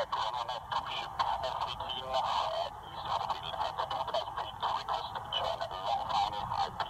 Thank you.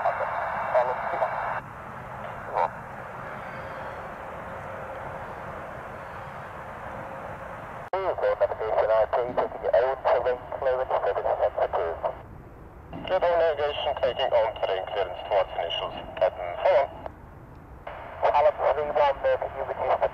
Brussels. Pardon, follow. Alan, 3-1, uh, can you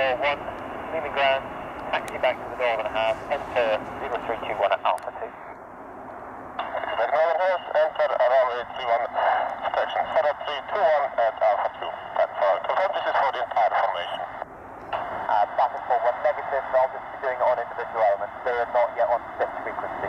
441, leaving ground, taxi back to the door and a half, enter 0321 at Alpha 2. Northern half, enter around 831, protection 4321 at Alpha 2, That's all. Confirm this is for the entire formation. Uh, negative. I'll just be doing it on individual elements, they are not yet on fixed frequency.